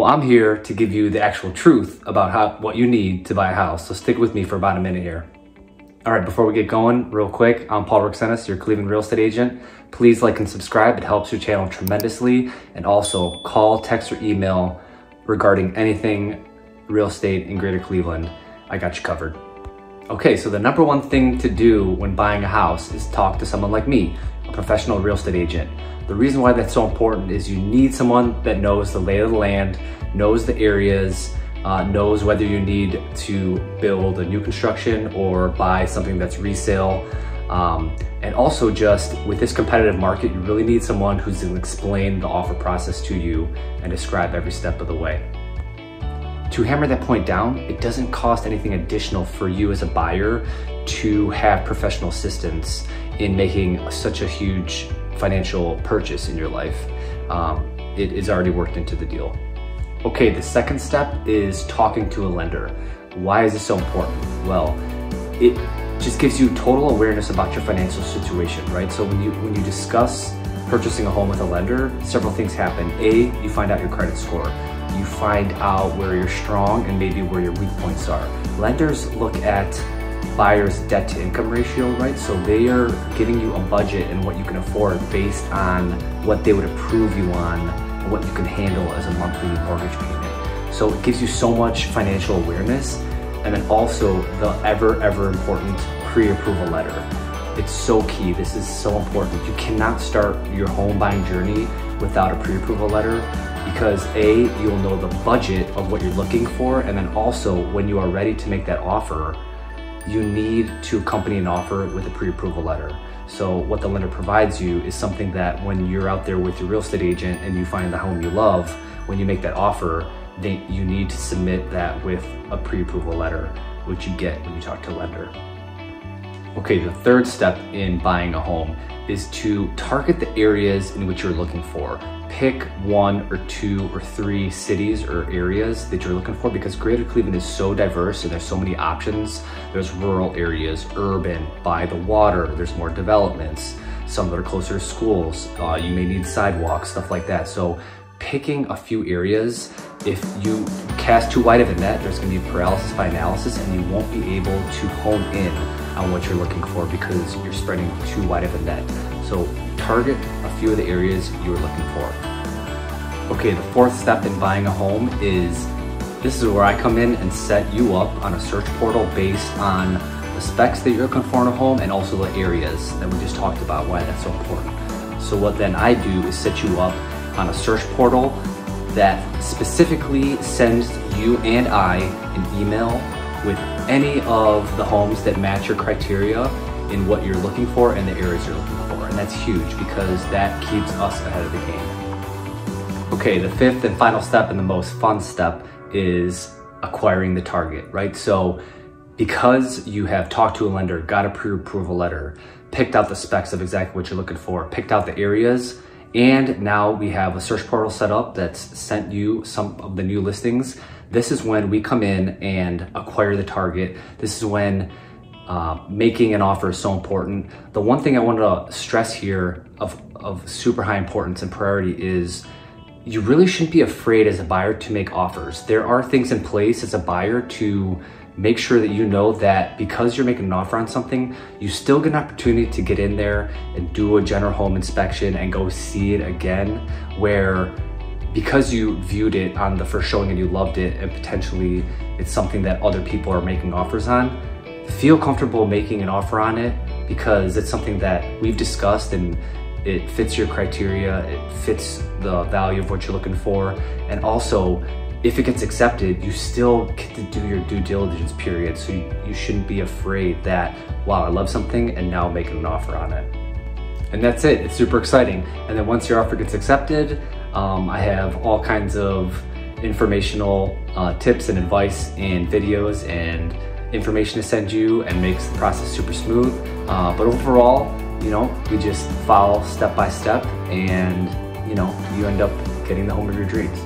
Well, I'm here to give you the actual truth about how what you need to buy a house. So stick with me for about a minute here. All right, before we get going, real quick, I'm Paul Ruksenas, your Cleveland real estate agent. Please like and subscribe. It helps your channel tremendously. And also call, text, or email regarding anything real estate in greater Cleveland. I got you covered. Okay, so the number one thing to do when buying a house is talk to someone like me, professional real estate agent. The reason why that's so important is you need someone that knows the lay of the land, knows the areas, uh, knows whether you need to build a new construction or buy something that's resale. Um, and also just with this competitive market, you really need someone who's gonna explain the offer process to you and describe every step of the way. To hammer that point down, it doesn't cost anything additional for you as a buyer to have professional assistance in making such a huge financial purchase in your life. Um, it is already worked into the deal. Okay, the second step is talking to a lender. Why is this so important? Well, it just gives you total awareness about your financial situation, right? So when you when you discuss purchasing a home with a lender, several things happen. A, you find out your credit score. You find out where you're strong and maybe where your weak points are. Lenders look at buyer's debt to income ratio, right? So they are giving you a budget and what you can afford based on what they would approve you on and what you can handle as a monthly mortgage payment. So it gives you so much financial awareness and then also the ever, ever important pre-approval letter. It's so key, this is so important. You cannot start your home buying journey without a pre-approval letter because A, you'll know the budget of what you're looking for and then also when you are ready to make that offer, you need to accompany an offer with a pre-approval letter. So what the lender provides you is something that when you're out there with your real estate agent and you find the home you love, when you make that offer, they, you need to submit that with a pre-approval letter, which you get when you talk to a lender. Okay, the third step in buying a home is to target the areas in which you're looking for pick one or two or three cities or areas that you're looking for because Greater Cleveland is so diverse and there's so many options. There's rural areas, urban, by the water, there's more developments, some that are closer to schools. Uh, you may need sidewalks, stuff like that. So picking a few areas, if you cast too wide of a net, there's gonna be paralysis by analysis and you won't be able to hone in on what you're looking for because you're spreading too wide of a net. So target a few of the areas you're looking for. Okay, the fourth step in buying a home is this is where I come in and set you up on a search portal based on the specs that you're looking for in a home and also the areas that we just talked about, why that's so important. So what then I do is set you up on a search portal that specifically sends you and I an email with any of the homes that match your criteria in what you're looking for and the areas you're looking for. And that's huge because that keeps us ahead of the game. Okay, the fifth and final step and the most fun step is acquiring the target, right? So because you have talked to a lender, got a pre-approval letter, picked out the specs of exactly what you're looking for, picked out the areas, and now we have a search portal set up that's sent you some of the new listings. This is when we come in and acquire the target. This is when uh, making an offer is so important. The one thing I want to stress here of, of super high importance and priority is you really shouldn't be afraid as a buyer to make offers. There are things in place as a buyer to make sure that you know that because you're making an offer on something, you still get an opportunity to get in there and do a general home inspection and go see it again where because you viewed it on the first showing and you loved it and potentially it's something that other people are making offers on, feel comfortable making an offer on it because it's something that we've discussed and it fits your criteria, it fits the value of what you're looking for, and also if it gets accepted, you still get to do your due diligence period. So you, you shouldn't be afraid that, wow, I love something and now I'm making an offer on it. And that's it, it's super exciting. And then once your offer gets accepted, um, I have all kinds of informational uh, tips and advice and videos and information to send you and makes the process super smooth. Uh, but overall, you know, we just follow step by step and, you know, you end up getting the home of your dreams.